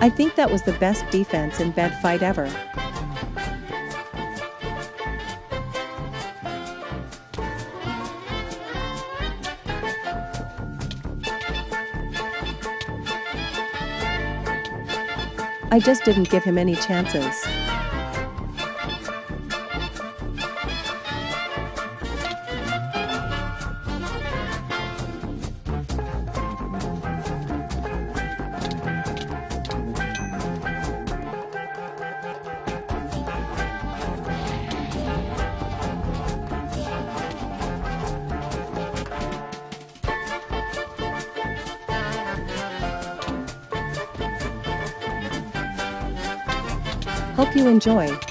I think that was the best defense in bed fight ever. I just didn't give him any chances. Hope you enjoy.